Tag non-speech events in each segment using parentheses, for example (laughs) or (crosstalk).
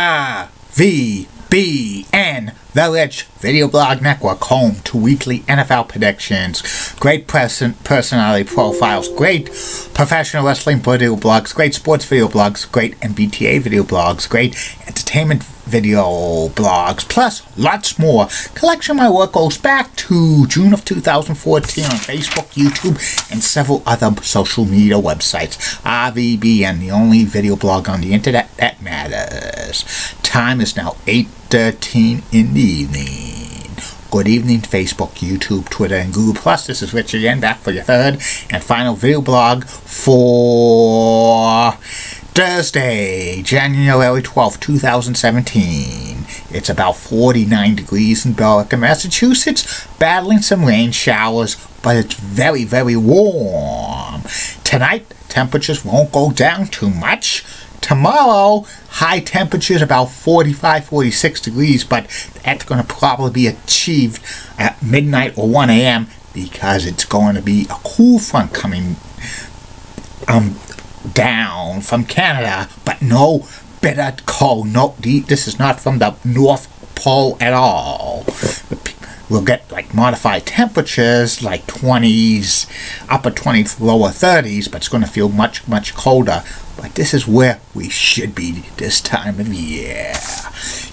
RVBN, the Rich Video Blog Network, home to weekly NFL predictions, great person personality profiles, great professional wrestling video blogs, great sports video blogs, great MBTA video blogs, great entertainment video blogs, plus lots more. Collection of my work goes back to June of 2014 on Facebook, YouTube, and several other social media websites. RVBN, the only video blog on the internet that matters. Time is now 8.13 in the evening. Good evening, Facebook, YouTube, Twitter, and Google+. Plus. This is Rich again, back for your third and final video blog for Thursday, January 12, 2017. It's about 49 degrees in Billerica, Massachusetts, battling some rain showers, but it's very, very warm. Tonight, temperatures won't go down too much. Tomorrow, high temperatures about 45, 46 degrees, but that's going to probably be achieved at midnight or 1 a.m. because it's going to be a cool front coming um, down from Canada, but no bitter cold. No, this is not from the North Pole at all. We'll get like modified temperatures, like 20s, upper 20s, lower 30s, but it's going to feel much, much colder. But this is where we should be this time of year.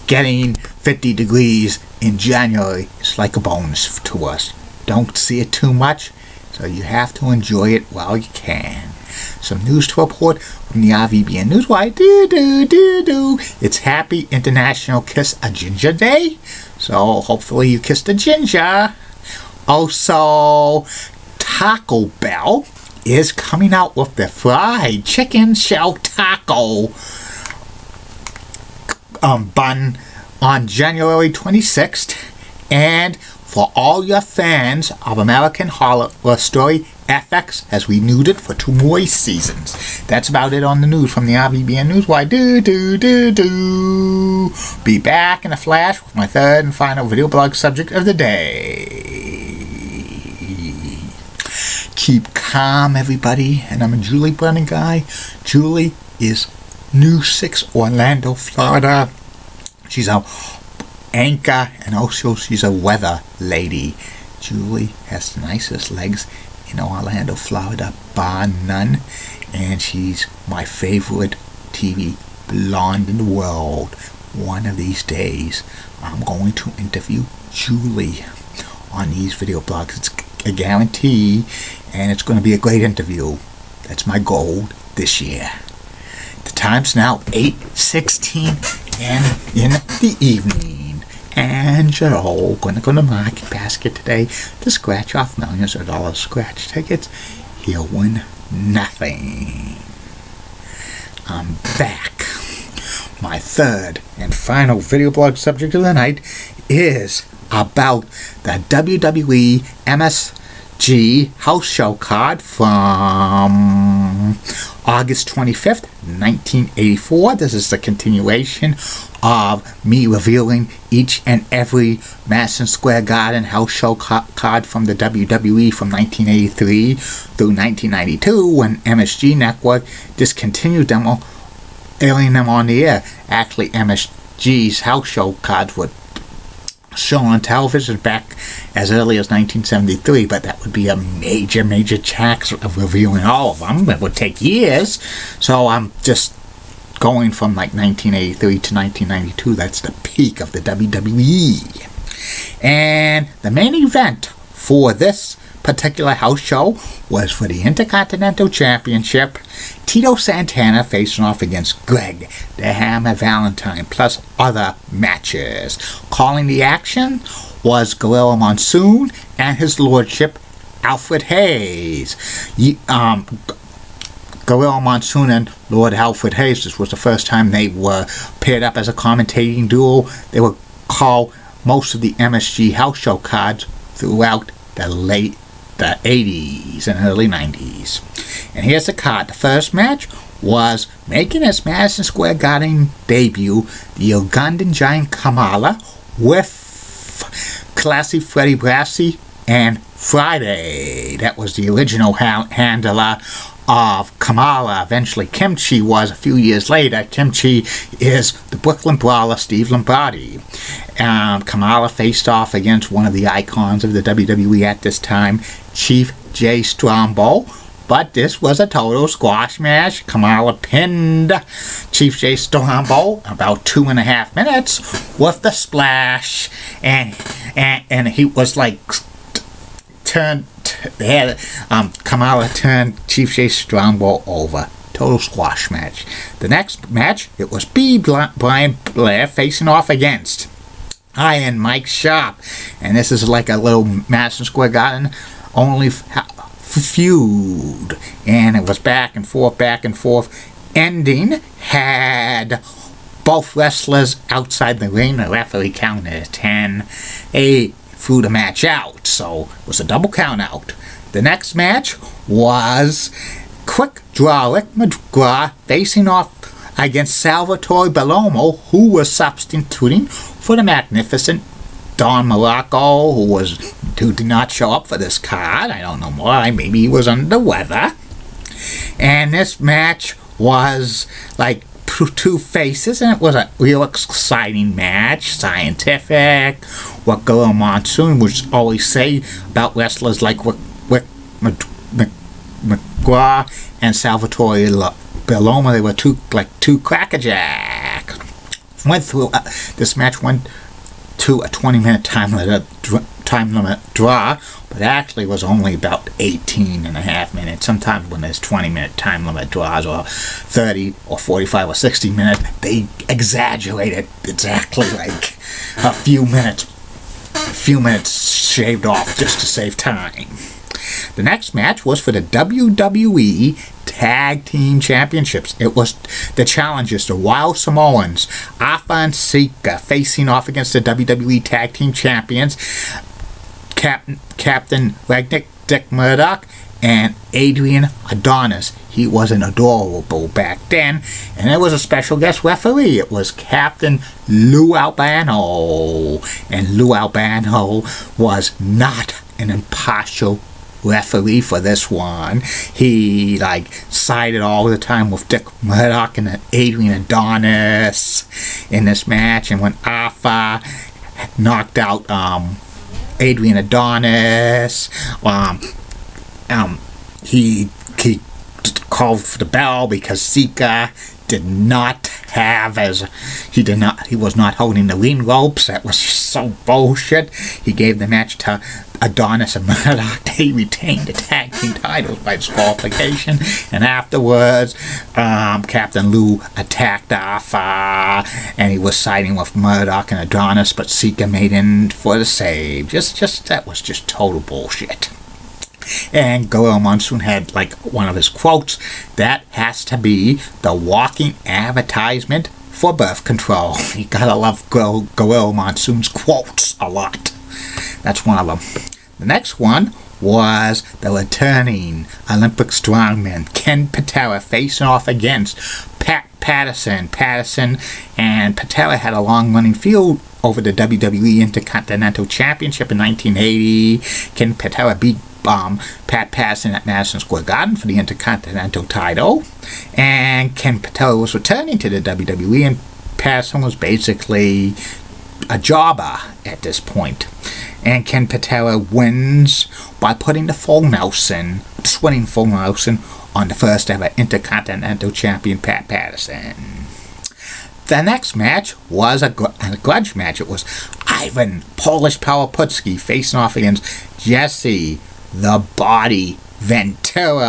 Getting 50 degrees in January is like a bonus to us. Don't see it too much, so you have to enjoy it while you can some news to report from the RVBN Newswire. Do, do, do, do. It's Happy International Kiss a Ginger Day. So hopefully you kissed a ginger. Also, Taco Bell is coming out with the fried chicken shell taco um, bun on January 26th. And for all your fans of American Horror Story FX has renewed it for two more seasons. That's about it on the news from the News. Why do do do do? Be back in a flash with my third and final video blog subject of the day. Keep calm, everybody. And I'm a Julie Brennan guy. Julie is New Six Orlando, Florida. She's a anchor and also she's a weather lady. Julie has the nicest legs in Orlando, Florida, bar none. And she's my favorite TV blonde in the world. One of these days, I'm going to interview Julie on these video blogs. It's a guarantee, and it's going to be a great interview. That's my goal this year. The time's now 8.16 and in the evening. And you're all gonna go to Market Basket today to scratch off millions of dollars scratch tickets. You'll win nothing. I'm back. My third and final video blog subject of the night is about the WWE MSG house show card from August 25th, 1984. This is the continuation of me revealing each and every Madison Square Garden house show card from the WWE from 1983 through 1992 when MSG Network discontinued them, airing them on the air. Actually, MSG's house show cards were shown on television back as early as 1973, but that would be a major, major tax of reviewing all of them. It would take years. So I'm just going from like 1983 to 1992. That's the peak of the WWE. And the main event for this particular house show was for the Intercontinental Championship. Tito Santana facing off against Greg the Hammer Valentine, plus other matches. Calling the action was Gorilla Monsoon and his lordship Alfred Hayes. Um, Gorilla Monsoon and Lord Alfred Hayes, this was the first time they were paired up as a commentating duo. They would call most of the MSG house show cards throughout the late the 80s and early 90s. And here's the card. The first match was making his Madison Square Garden debut, the Ugandan Giant Kamala with Classy Freddie Blassie and Friday. That was the original ha handler of Kamala. Eventually, Kimchi was a few years later. Kimchi is the Brooklyn Brawler, Steve Lombardi. Um, Kamala faced off against one of the icons of the WWE at this time, Chief Jay Strongbow, But this was a total squash match. Kamala pinned Chief Jay Strongbow about two and a half minutes with the splash. And, and, and he was like turned, they had um, Kamala turned Chief Jay Strongbow over. Total squash match. The next match, it was B. Brian Blair facing off against Iron Mike Sharpe. And this is like a little Madison Square Garden only feud. And it was back and forth, back and forth. Ending had both wrestlers outside the ring. The referee counted 10. A threw the match out, so it was a double count out. The next match was Quick Draw Rick McGraw facing off against Salvatore Bellomo, who was substituting for the magnificent Don Muraco, who was who did not show up for this card. I don't know why. Maybe he was under the weather. And this match was like two faces, and it was a real exciting match, scientific. What Gorilla Monsoon would always say about wrestlers like Rick, Rick McGraw and Salvatore Bellomo. They were two like two crackerjack. Went through uh, this match went to a 20 minute time limit time limit draw, but actually was only about 18 and a half minutes. Sometimes when there's 20 minute time limit draws or 30 or 45 or 60 minutes, they exaggerate it exactly (laughs) like a few minutes, a few minutes shaved off just to save time. The next match was for the WWE Tag Team Championships. It was the challengers, the Wild Samoans, Afa and Sika, facing off against the WWE Tag Team Champions, Cap Captain Redneck, Dick Murdoch, and Adrian Adonis. He was an adorable back then, and there was a special guest referee. It was Captain Lou Albano, and Lou Albano was not an impartial referee for this one. He like sided all the time with Dick Murdoch and Adrian Adonis in this match, and when Afa knocked out um, Adrian Adonis, um, um, he he called for the bell because Sika did not have as he did not he was not holding the lean ropes. That was so bullshit. He gave the match to Adonis and Murdoch they retained the tag team titles by disqualification and afterwards um, Captain Lou attacked Afa and he was siding with Murdoch and Adonis but Sika made in for the save just just that was just total bullshit and Gorilla Monsoon had like one of his quotes that has to be the walking advertisement for birth control. (laughs) You gotta love Gorilla Monsoon's quotes a lot. That's one of them. The next one was the returning Olympic strongman Ken Patera facing off against Pat Patterson. Patterson and Patera had a long running feud over the WWE Intercontinental Championship in 1980. Ken Patera beat um, Pat Patterson at Madison Square Garden for the Intercontinental title. And Ken Patera was returning to the WWE, and Patterson was basically a jobber at this point. And Ken Patera wins by putting the full Nelson, swinging full Nelson, on the first ever Intercontinental Champion Pat Patterson. The next match was a, a grudge match. It was Ivan Polish Power Putski facing off against Jesse the Body Ventura.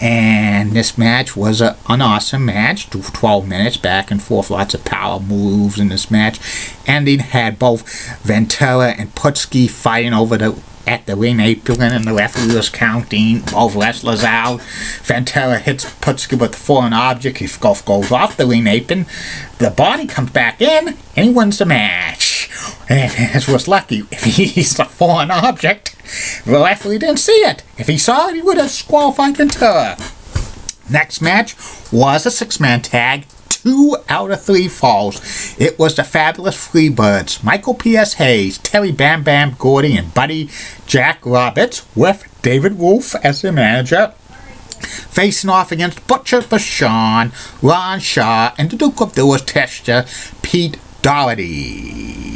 And this match was a, an awesome match. 12 minutes back and forth, lots of power moves in this match. Ending had both Ventura and Putski fighting over the at the ring apron and the referee was counting both wrestlers out. Ventura hits Putski with the foreign object. He golf goes off the ring apron. The body comes back in and he wins the match. And (laughs) as was lucky. If (laughs) he's a foreign object, the referee didn't see it. If he saw it, he would have disqualified Ventura. Next match was a six-man tag two out of three falls. It was the fabulous Freebirds, Michael P.S. Hayes, Terry Bam Bam Gordy, and Buddy Jack Roberts, with David Wolf as their manager facing off against Butcher Vachon, Ron Shaw, and the Duke of Dorchester, Pete Doherty.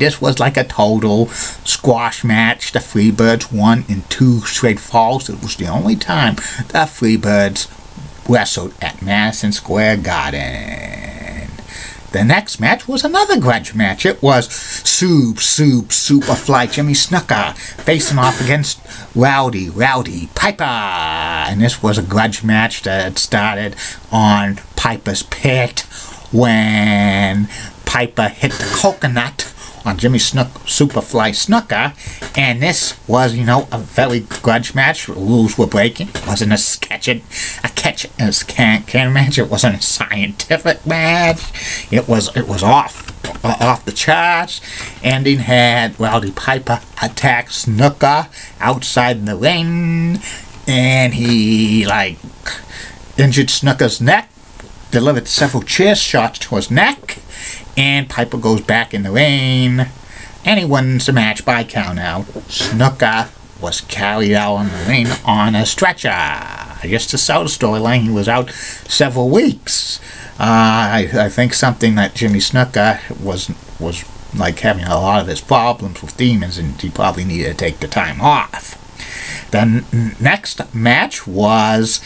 This was like a total squash match. The Freebirds won in two straight falls. It was the only time the Freebirds wrestled at Madison Square Garden. The next match was another grudge match. It was Soup, Soup, Superfly Jimmy Snuka facing off against Rowdy, Rowdy Piper. And this was a grudge match that started on Piper's Pit when Piper hit the coconut on Jimmy Snook, Superfly Snuka, and this was, you know, a very grudge match. Rules were breaking. It wasn't a sketch, a catch, as can can imagine. It wasn't a scientific match. It was, it was off, off the charts. Ending had Rowdy Piper attack Snuka outside the ring, and he like injured Snuka's neck, delivered several chair shots to his neck and Piper goes back in the ring, and he wins the match by count countout. Snuka was carried out on the on a stretcher. Just to sell the storyline, he was out several weeks. Uh, I, I think something that Jimmy Snuka was was like having a lot of his problems with demons, and he probably needed to take the time off. The next match was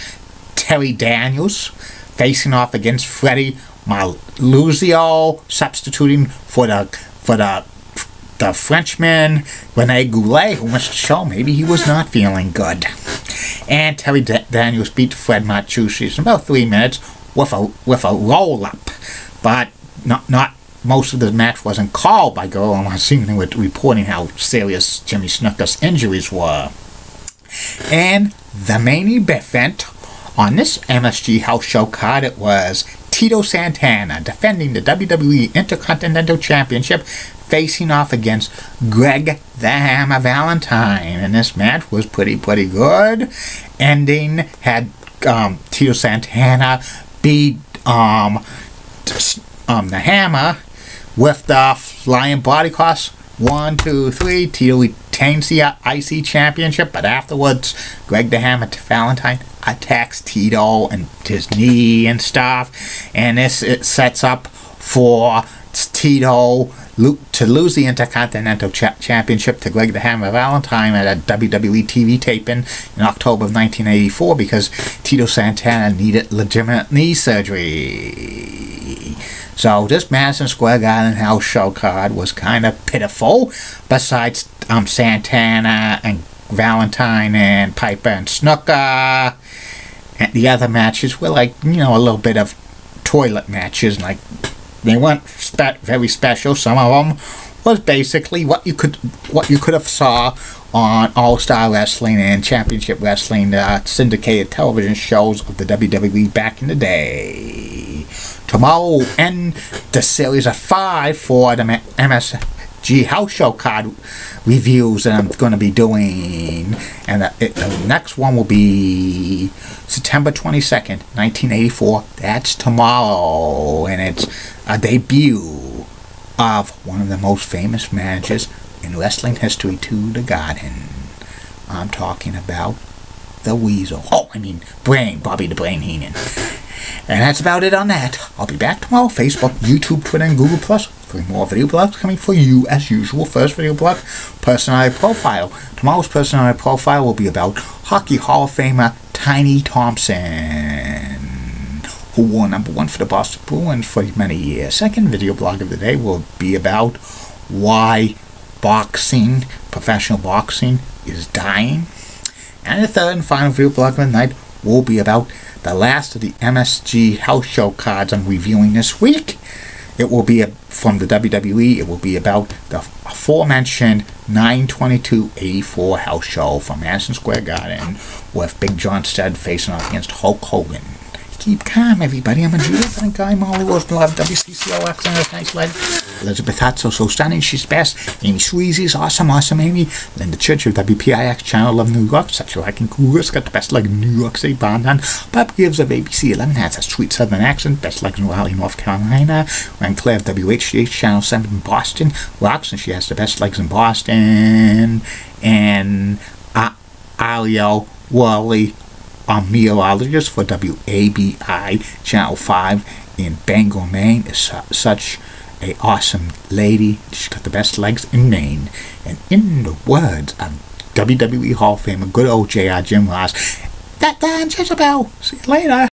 Terry Daniels facing off against Freddie Malusiol substituting for the for the the Frenchman Rene Goulet, who wants to show maybe he was not feeling good. And Terry Daniels beat Fred Martucci in about three minutes with a with a roll up, but not not most of the match wasn't called by. I'm assuming they were reporting how serious Jimmy Snuka's injuries were. And the main event on this MSG House Show card it was Tito Santana defending the WWE Intercontinental Championship facing off against Greg the Hammer Valentine. And this match was pretty, pretty good. Ending had um, Tito Santana beat um, um, the Hammer with the flying body cross. One, two, three. Tito retains the IC championship, but afterwards, Greg the Hammer Valentine attacks Tito and his knee and stuff, and this it sets up for Tito to lose the Intercontinental Ch Championship to Greg the Hammer Valentine at a WWE TV taping in October of 1984 because Tito Santana needed legitimate knee surgery. So this Madison Square Garden house show card was kind of pitiful. Besides um, Santana and Valentine and Piper and Snuka. And the other matches were like, you know, a little bit of toilet matches. And like, they weren't spe very special. Some of them was basically what you could what you could have saw on All Star Wrestling and Championship Wrestling, the syndicated television shows of the WWE back in the day. Tomorrow end the series of five for the MS G House Show card reviews that I'm going to be doing. And the, it, the next one will be September 22nd, 1984. That's tomorrow. And it's a debut of one of the most famous managers in wrestling history to the Garden. I'm talking about the Weasel. Oh, I mean, Brain, Bobby the Brain Heenan. (laughs) And that's about it on that. I'll be back tomorrow. Facebook, YouTube, Twitter, and Google Plus Plus Three more video blogs coming for you as usual. First video blog, personality profile. Tomorrow's personality profile will be about Hockey Hall of Famer Tiny Thompson, who wore number one for the Boston Bruins for many years. Second video blog of the day will be about why boxing, professional boxing, is dying. And the third and final video blog of the night will be about the last of the MSG house show cards I'm reviewing this week. It will be from the WWE. It will be about the aforementioned 922-84 house show from Madison Square Garden with Big John Studd facing off against Hulk Hogan. Keep calm, everybody. I'm a. Thank Guy Molly Rose. Love WCCO. Excellent. Thanks, lady. Elizabeth Hutz, so stunning, she's best. Amy Sweezy's awesome, awesome Amy. Linda Church of WPIX Channel of New York, such a liking Cougars, got the best in New York City, Bondan. Bob Gibbs of ABC 11 has a sweet southern accent, best leg in Raleigh, North Carolina. Ryan Claire of WHDH Channel 7 in Boston, rocks, and she has the best legs in Boston. And uh, Ariel Wally a meteorologist for WABI Channel 5 in Bangor, Maine, is su- such a awesome lady. She's got the best legs in Maine. And in the words of WWE Hall of Famer, good old JR Jim Ross, that Dan Jezebel. See you later.